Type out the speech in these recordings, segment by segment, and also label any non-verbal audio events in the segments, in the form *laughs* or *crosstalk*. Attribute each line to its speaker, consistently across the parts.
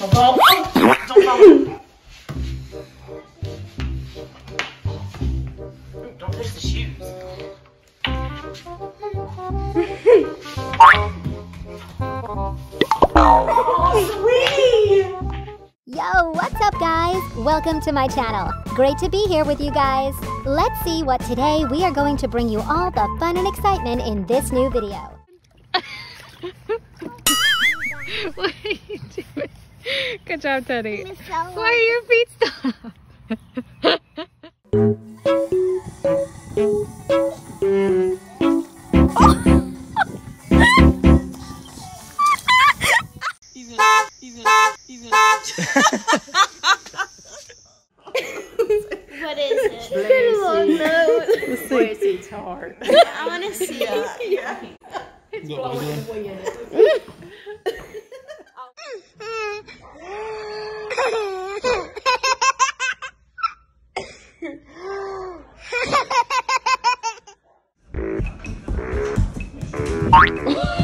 Speaker 1: Don't touch the shoes.
Speaker 2: Yo, what's up, guys? Welcome to my channel. Great to be here with you guys. Let's see what today we are going to bring you all the fun and excitement in this new video. *laughs*
Speaker 3: what are you doing? Good job, Teddy. Why are your feet stuck?
Speaker 4: What is it?
Speaker 1: Where's its heart?
Speaker 4: I want to see it. *laughs* Yeah, it's blowing there? *laughs*
Speaker 1: Oh, *laughs*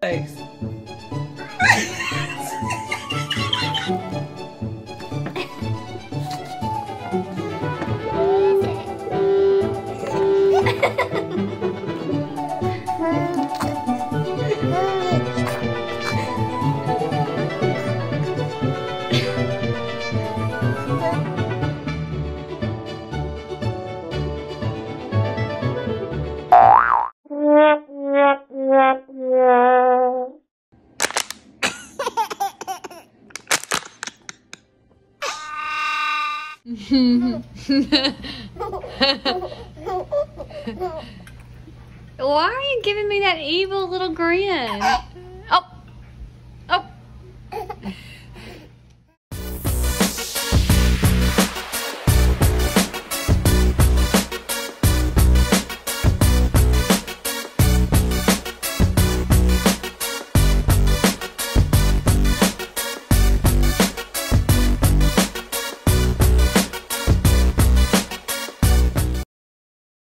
Speaker 1: Thanks. *laughs*
Speaker 3: Why are you giving me that evil little grin? Oh! Oh!